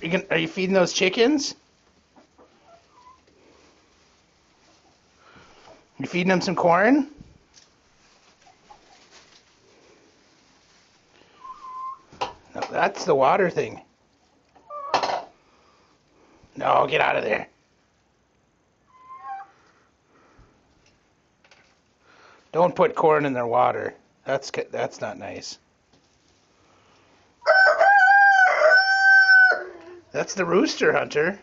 You are you feeding those chickens? You feeding them some corn? No, that's the water thing. No, get out of there. Don't put corn in their water. That's that's not nice. That's the rooster, Hunter.